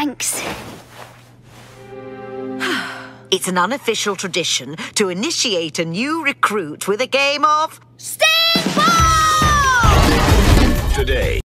Thanks. It's an unofficial tradition to initiate a new recruit with a game of... Stick ball! Today.